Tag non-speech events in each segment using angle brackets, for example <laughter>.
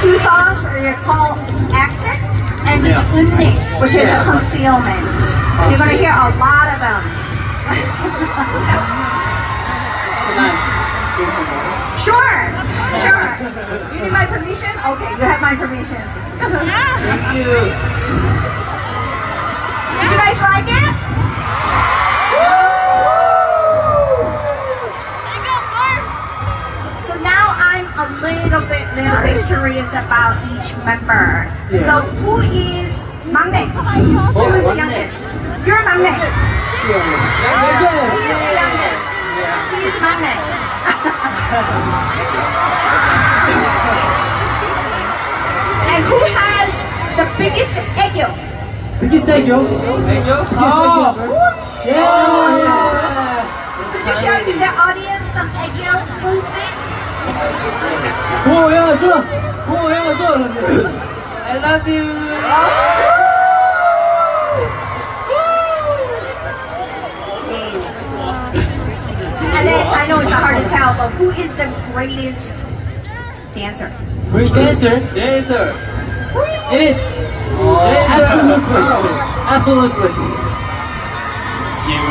two songs are called Exit and Yeah. Unni, which is Yeah. concealment. You're gonna hear a lot of them. Tonight, sing some more. Sure, sure. You need my permission? Okay, you have my permission. Thank you. Did you guys like it? So now I'm a little bit, little bit curious about each member. Yeah. So who is Maknae? Who is the youngest? You're Maknae. Oh, he is the youngest. He is Maknae. <laughs> and who has the biggest ego? Biggest thank oh, you. Thank you. Oh, yeah. Could you show to the audience some ego movement? 오, 야, 좋아. 오, 야, 좋아. I love you. And then I know it's hard to tell, but who is the greatest dancer? Great dancer. Yes, sir. It is. Absolutely. Absolutely.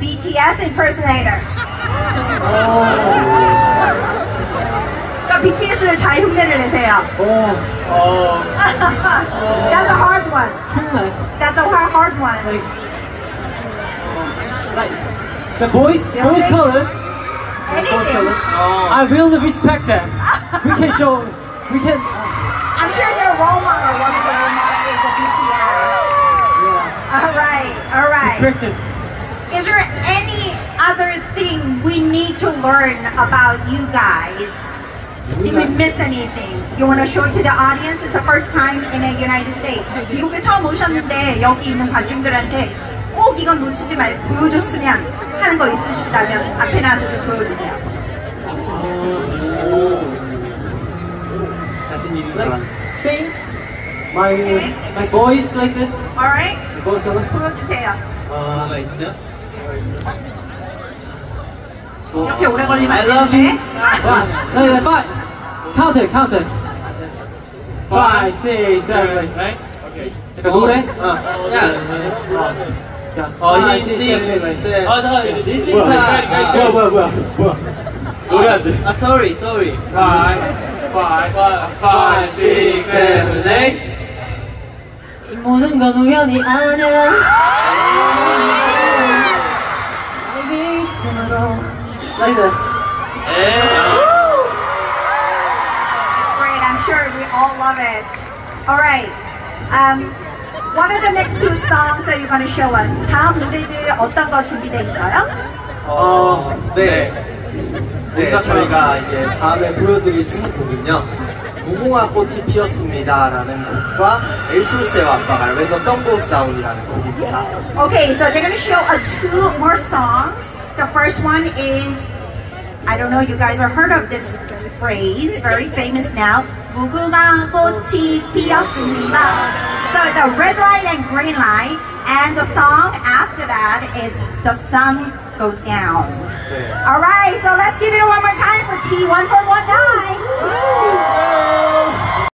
BTS impersonator? 그러니까 BTS를 잘 흉내를 내세요. 어, That's a hard one. 흉내. That's a hard, hard one. Like, the boys, boys color. Anything. 어. I really respect them. We can show, we can, I'm sure your role model, one of the role models is a BTS. All right, all right. practice. Is there any other thing we need to learn about you guys? Did we miss anything? You want to show it to the audience? It's the first time in the United States. 미국에 처음 오셨는데 여기 있는 관중들한테 꼭 이건 놓치지 말고 보여줬으면 하는 거 있으시다면 앞에 나와서 좀 보여주세요. 자신 있는 사람. Sing. My, my boys like that. Alright? My boys are like 보여주세요. 뭐가 있죠? 이렇게 오래 걸리면 I 안 love you. 되는데 와, 네, 네, 빨리. 카운트, 카운트. 5, 6, 7, right? Okay. 야, 노래? 어. 어. 야. 야. 어, 아, 이 씨. 아, 잠깐. This is 뭐야, a 뭐야, 뭐야, 뭐야. 노래 안 돼. 아, sorry, sorry. 5, 5, 6, 7, 8. 이 모든 건 우연이 아니야. That. It's great. I'm sure we all love it. All right. Um, what are the next two songs that you're going to show us? 다음 무대들 어떤 거 준비돼 있어요? 어, 네. 네, 저희가 이제 다음에 보여드릴 두 곡은요. 무궁화 꽃이 피었습니다 라는 곡과 엘솔세와 아빠가 When the Sun Goes Down이라는 곡입니다. Okay, so they're going to show uh, two more songs. The first one is, I don't know, you guys have heard of this phrase, very famous now. 무궁화 꽃이 피었습니다. So it's a red light and green light, and the song after that is The Sun Goes Down. 네. All right, so let's give it one more time for T1419.